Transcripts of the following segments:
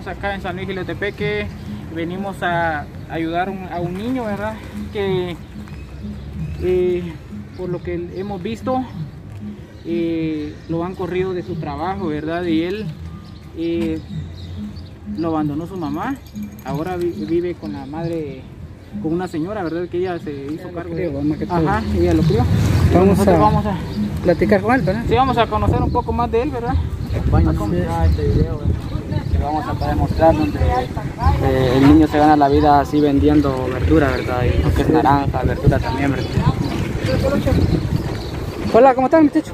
estamos acá en San Luis Gilotepeque. Venimos a ayudar un- a un niño, ¿verdad? Que eh, por lo que hemos visto, eh, lo han corrido de su trabajo, ¿verdad? Y él eh, lo abandonó su mamá. Ahora vi- vive con la madre, con una señora, ¿verdad? Que ella se hizo cargo. crió, más que todo. Ajá, ella lo crió. Vamos a- vamos a Platicar con él, ¿verdad? Sí, vamos a conocer un poco más de él, ¿verdad? A este video ¿verdad? Que vamos a demostrar donde eh, el niño se gana la vida así vendiendo verdura, ¿verdad? Y lo que es naranja, verdura también, ¿verdad? Hola, ¿cómo estás, muchacho?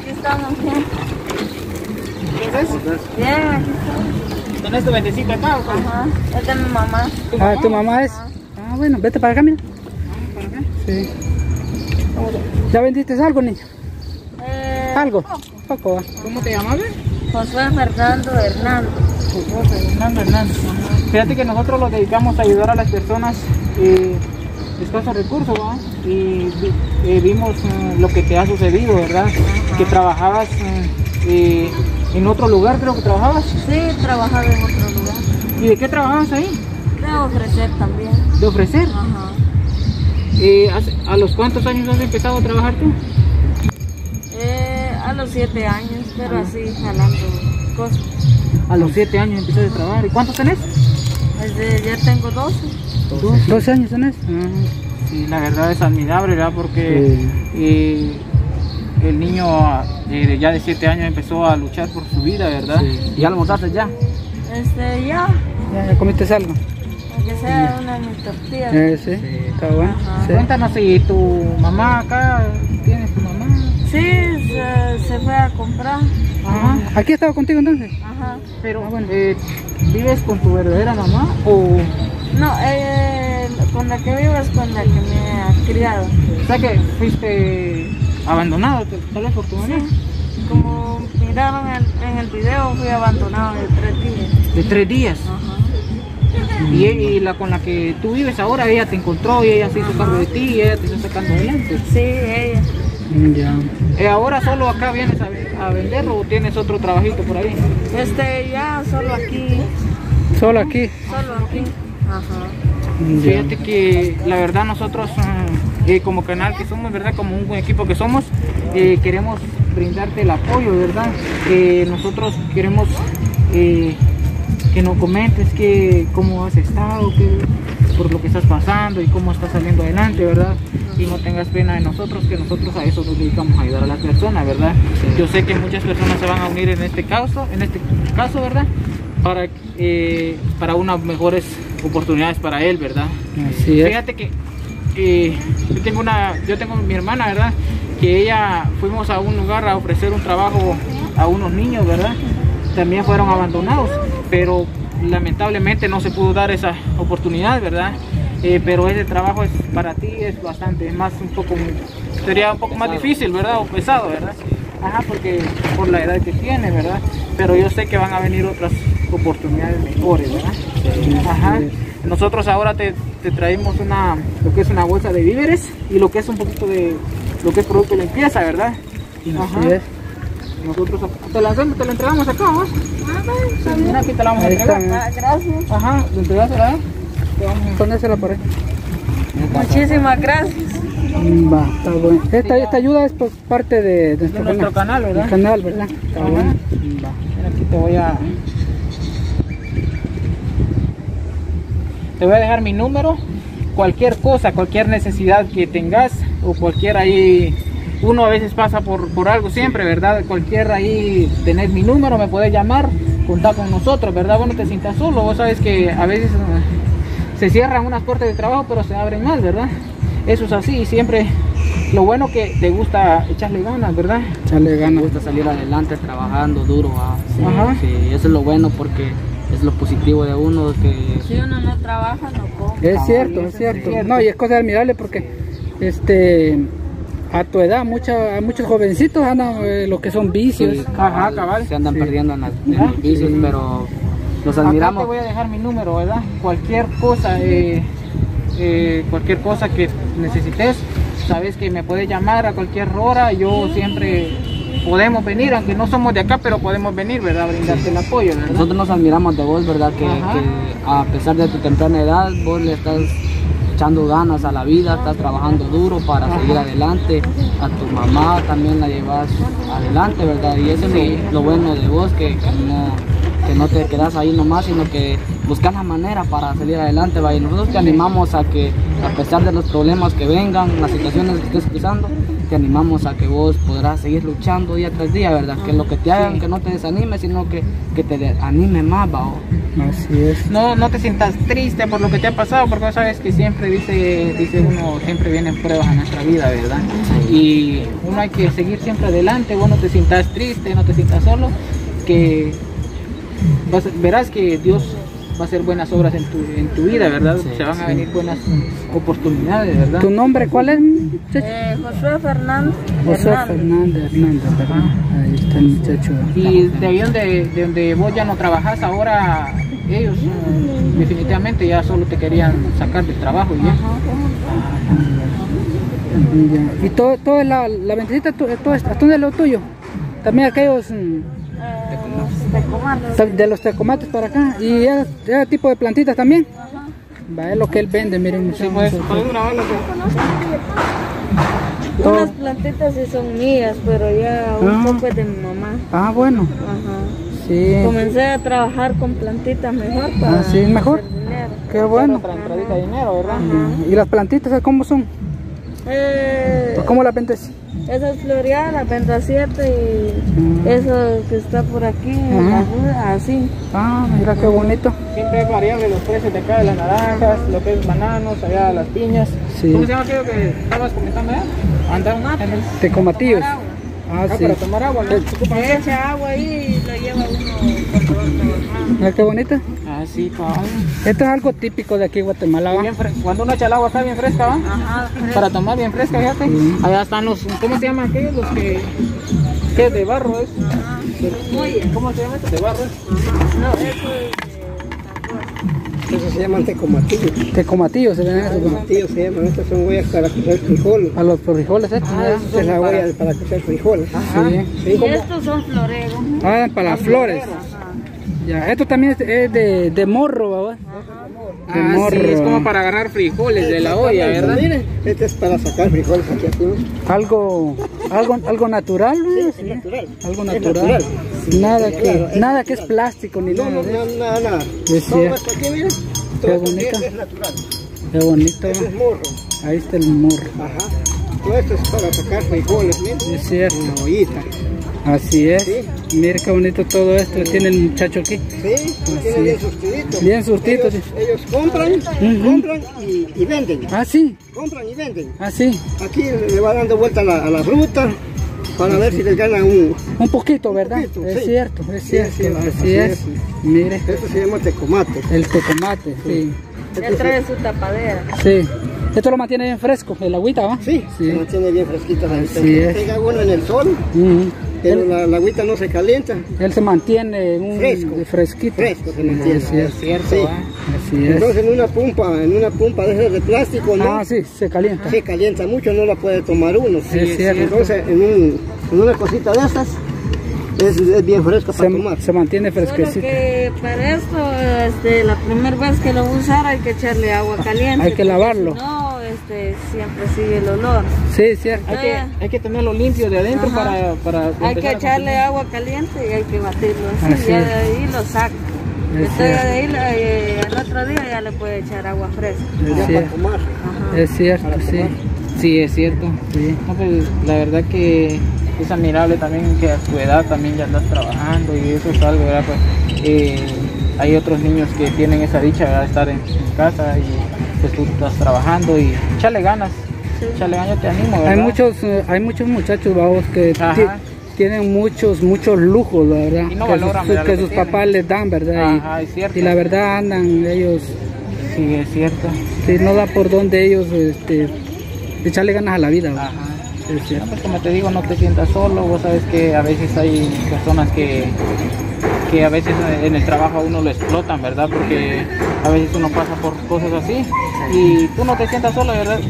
Aquí estamos bien. Bien, aquí estamos. ¿Tenés tu ventecito acá o qué? Ajá. Es de mi mamá. Ah, ¿tu mamá es? Ah, bueno, vete para acá, mira. Sí. ¿Ya vendiste algo, niño? Eh, ¿Algo? Poco. ¿Cómo te llamas? Josué Fernando Hernández. Fernando Hernández. Fíjate que nosotros nos dedicamos a ayudar a las personas eh, de escasos recursos, ¿va? Y eh, vimos eh, lo que te ha sucedido, ¿verdad? Que trabajabas eh, en otro lugar, creo que trabajabas. Sí, trabajaba en otro lugar. ¿Y de qué trabajabas ahí? De ofrecer también. De ofrecer. Ajá. ¿A los cuántos años has empezado a trabajar tú? A los siete años, pero así jalando cosas. A los siete años empezaste a trabajar. ¿Y cuántos tenés? Desde ya tengo 12. 12 años tenés. Sí, la verdad es admirable, ¿verdad? Porque eh, el niño eh, ya de 7 años empezó a luchar por su vida, ¿verdad? ¿Y ya almorzaste ya? Este, ya, ¿Ya, ya comiste algo? aunque sea una de mis tortillas. Eh, sí. Está bueno. Sí. Cuéntanos si tu mamá acá, ¿tienes tu mamá? Sí, comprar. Ajá. ¿Aquí estaba contigo entonces? Ajá. Pero, eh, ¿vives con tu verdadera mamá o...? No, eh, con la que vivo es con la que me ha criado. O sea que fuiste abandonado tal vez por tu mamá. Como miraron en, en el video, fui abandonado de tres días. De tres días. Ajá. Y, y la con la que tú vives ahora, ella te encontró y ella se hizo cargo de ti y ella te está sacando adelante. Sí, ella. Ya. Eh, ¿Ahora solo acá vienes a, ve- a vender o tienes otro trabajito por ahí? Este, ya solo aquí, Solo aquí. solo aquí. Ajá. Ya. Fíjate que la verdad nosotros mm, eh, como canal que somos, ¿verdad? Como un buen equipo que somos, eh, queremos brindarte el apoyo, ¿verdad? Eh, nosotros queremos eh, que nos comentes que, cómo has estado, que, por lo que estás pasando y cómo estás saliendo adelante, ¿verdad? Y no tengas pena de nosotros, que nosotros a eso nos dedicamos a ayudar a las personas, ¿verdad? Yo sé que muchas personas se van a unir en este caso, en este caso, ¿verdad? Para, eh, para unas mejores oportunidades para él, ¿verdad? Así es. Fíjate que eh, yo tengo una, yo tengo mi hermana, ¿verdad? Que ella fuimos a un lugar a ofrecer un trabajo a unos niños, ¿verdad? También fueron abandonados, pero lamentablemente no se pudo dar esa oportunidad, ¿verdad? Eh, pero ese trabajo es para ti es bastante más un poco sería un poco más difícil, ¿verdad? O pesado, ¿verdad? Ajá, porque por la edad que tiene, ¿verdad? Pero yo sé que van a venir otras oportunidades mejores, ¿verdad? Ajá. Nosotros ahora te, te traemos una, lo que es una bolsa de víveres y lo que es un poquito de, lo que es producto de limpieza, ¿verdad? Ajá. Es. Nosotros te la, te la entregamos acá, aquí te la vamos a entregar. Ah, gracias. Ajá, ¿le entregas a Te vamos a- Ponésela por ahí. Muchísimas gracias. Mm, Va, está bueno. Esta, esta ayuda es por parte de, de de nuestro, canal, ¿verdad? canal, ¿verdad? Está Ajá. bueno. Va, mira, aquí te voy a... Te voy a dejar mi número. Cualquier cosa, cualquier necesidad que tengas o cualquier ahí... Uno a veces pasa por, por algo siempre, ¿verdad? Cualquier ahí, tenés mi número, me puedes llamar, contar con nosotros, ¿verdad? Vos no te sientas solo, vos sabes que a veces eh, se cierran unas puertas de trabajo, pero se abren más, ¿verdad? Eso es así, y siempre lo bueno que te gusta echarle ganas, ¿verdad? Echarle Me ganas. gusta salir adelante trabajando duro. ah, Sí, Ajá. sí, eso es lo bueno porque es lo positivo de uno que Si uno no trabaja, no come. Es cierto, es cierto. No, y es cosa admirable porque este a tu edad mucha, muchos jovencitos andan eh, lo que son vicios. sí, Ajá, cabal. se andan Sí. perdiendo en, las- en los vicios, pero los Acá te admiramos. voy a dejar mi número, ¿verdad? Cualquier cosa, eh, eh, cualquier cosa que necesites, sabes que me puedes llamar a cualquier hora. Yo siempre podemos venir, aunque no somos de acá, pero podemos venir, ¿verdad? Brindarte el apoyo, ¿verdad? Nosotros nos admiramos de vos, ¿verdad? Que a pesar de tu temprana edad, vos le estás echando ganas a la vida, estás trabajando duro para Ajá. seguir adelante. A tu mamá también la llevas adelante, ¿verdad? Y eso Sí. es lo, lo bueno de vos, que, que no, que no te quedas ahí nomás, sino que buscas la manera para salir adelante, ¿va? Y nosotros te animamos a que, a pesar de los problemas que vengan, las situaciones que estés cruzando, te animamos a que vos podrás seguir luchando día tras día, ¿verdad? Que lo que te hagan, que no te desanime, sino que, que te anime más, ¿va? Así es. No, no te sientas triste por lo que te ha pasado, porque sabes que siempre dice, dice uno, siempre vienen pruebas a nuestra vida, ¿verdad? Y uno hay que seguir siempre adelante, vos no te sientas triste, no te sientas solo, que vas- verás que Dios va a hacer buenas obras en tu, en tu vida, ¿verdad? Sí, Se van sí. a venir buenas oportunidades, ¿verdad? ¿Tu nombre cuál es? muchacho? Eh, Josué Fernández. José Hernández. Fernández Hernández, ¿verdad? Ahí está el muchacho. Y de ahí donde, de donde vos ya no trabajas ahora, ellos definitivamente ya solo te querían sacar del trabajo y ya. Ya. Y todo, todo la, la ventisita, todo, todo esto, ¿hasta dónde es lo tuyo? También aquellos mm, Eh, tecomates. de los tecomates para acá. Y ese, tipo de plantitas también. Va, es lo que él vende, miren. Sí, pues, pues. Todo. Unas plantitas sí son mías, pero ya un Ah. poco es de mi mamá. Ah, bueno. Ajá. Sí. Comencé a trabajar con plantitas mejor para Ah, sí, mejor. hacer dinero. Qué bueno. Otra entradita de dinero, ¿verdad? ¿Y las plantitas cómo son? Eh, ¿Cómo las vendes? esa es floreal, la venta 7 y Mm. eso que está por aquí, así. Ah, mira qué bonito. Siempre es variable los precios de acá de las naranjas, lo que es bananos, allá las piñas. Sí. ¿Cómo se llama aquello que estabas comentando allá? Andar en el- Tecomatillos. Ah, Ah, sí. para tomar agua, ¿no? ¿Se ocupa Se echa agua ahí y lo lleva uno cuando. Mira qué bonita. Ah, sí. Esto es algo típico de aquí, Guatemala. ¿va? Bien Cuando uno echa el agua está bien fresca, ¿va? Ajá, Para tomar bien fresca, fíjate. Allá están los, ¿cómo se llama aquellos? Los que, ¿qué es de barro es? ¿Cómo se llama esto? De barro es. no, eso es Eso se llaman tecomatillos. Tecomatillos se ven esos. Tecomatillos se llaman, estas son huellas para cocer frijol. A los frijoles estos. Ah, Esta es la huella para- para cocer frijol. Ajá. Sí. Sí, Y estos son floreros. Ah, para las flores. Ya, esto también es, de, de morro, ¿verdad? De Ah, morro. sí, es como para agarrar frijoles de la olla, ¿verdad? Miren, este es para sacar frijoles aquí. ¿no? Algo, algo, algo natural, ¿no? Es Sí. natural. Algo natural. Nada que, Claro, es nada que es plástico ni No, nada no, de no, nada, nada. Es esto aquí, miren. Qué Todo esto aquí bonito. es, natural. Qué bonito. Este es morro. Ahí está el morro. Ajá. Todo esto es para sacar frijoles, miren. Es cierto. Una ollita. Así es. Sí. Mira qué bonito todo esto. Tiene el muchacho aquí. Sí, lo tienen bien surtidito. Bien surtidito, Ellos, sí. ellos compran, compran y, y venden. Ah, sí. Compran y venden. Ah, sí. Aquí le va dando vuelta a la, a la fruta para ver si les gana un... Un poquito, ¿verdad? poquito, es sí. cierto, es Sí, cierto. es cierto, así así es. es. Mire, Esto se llama tecomate. el tecomate, sí. Ya trae su tapadera. Sí. Esto lo mantiene bien fresco, el agüita, ¿va? Sí, Sí. se mantiene bien fresquita la Así es. Pega uno en el sol. Pero él, la, la agüita no se calienta. él se mantiene un Fresco. fresquito. Fresco se Sí, mantiene. Así es. Es cierto, Sí. ¿va? Así es. Entonces en una pumpa, en una pumpa de esas de plástico, ¿no? Ah, sí, se calienta. Se calienta mucho, no la puede tomar uno. Sí, es cierto. Entonces en, un, en una cosita de esas es, es bien fresco para tomar. Se, se mantiene Solo fresquecito. que para esto, este, la primera vez que lo voy a usar hay que echarle agua caliente. Hay que lavarlo. si No, este, siempre sigue el olor. Sí, es cierto. Hay que, hay que tenerlo limpio de adentro para, para Hay que echarle agua caliente y hay que batirlo así. Así ya de ahí lo saca. Es Entonces de ahí eh, al otro día ya le puede echar agua fresca. Es Ya para cierto. Es cierto, sí. Sí, es cierto. Sí. No, pues, la verdad que es admirable también que a tu edad también ya andas trabajando y eso es algo, ¿verdad? Pues, eh, hay otros niños que tienen esa dicha de estar en, en casa y pues tú estás trabajando y échale ganas, échale ganas, yo te animo, ¿verdad? Hay muchos, eh, hay muchos muchachos, vamos, que tienen muchos, muchos lujos, la verdad. Y no que valoran, sus, que que sus papás les dan, ¿verdad? Y- Ajá, es cierto. y, la verdad andan ellos, Sí, es cierto. que no da por donde ellos este, echarle ganas a la vida. Ajá. Es No, cierto. pues como te digo, no te sientas solo, vos sabes que a veces hay personas que, que a veces en el trabajo a uno lo explotan, ¿verdad? Porque a veces uno pasa por cosas así y tú no te sientas solo, ¿verdad?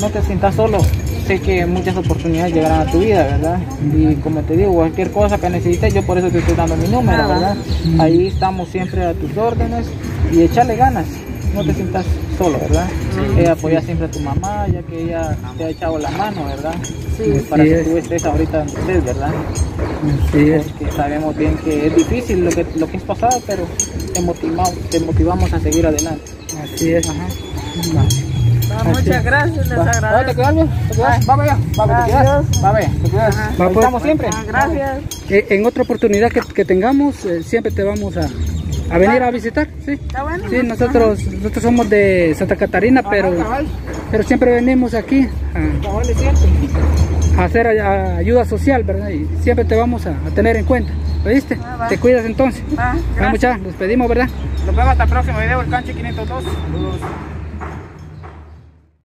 No te sientas solo. sé que muchas oportunidades llegarán a tu vida, ¿verdad? Y como te digo, cualquier cosa que necesites, yo por eso te estoy dando mi número, ¿verdad? Ahí estamos siempre a tus órdenes y echarle ganas, no te sientas solo, ¿verdad? Eh, apoya siempre a tu mamá, ya que ella te ha echado la mano, ¿verdad? Sí. Para Así que es. tú estés ahorita donde estés, ¿verdad? Así es. Porque sabemos bien que es difícil lo que, lo que es pasado, pero te motivamos, te motivamos a seguir adelante. Así es. Muchas gracias, les te agradezco. cuidas bien, te cuidas, va, va, va, te cuidas, va, ve, te cuidas. Va, Ahí estamos siempre. Ah, gracias. Eh, en otra oportunidad que, que tengamos, eh, siempre te vamos a, a venir a visitar, ¿sí? Está bueno. Sí, nosotros, nosotros somos de Santa Catarina, pero, Ajá, cabal, pero siempre venimos aquí a, hacer a- ayuda social, ¿verdad? Y siempre te vamos a, a tener en cuenta, ¿oíste? Ah. Te cuidas entonces. Ah, gracias. muchachos, nos pedimos, ¿verdad? Nos vemos hasta el próximo video, el canche 502. Saludos.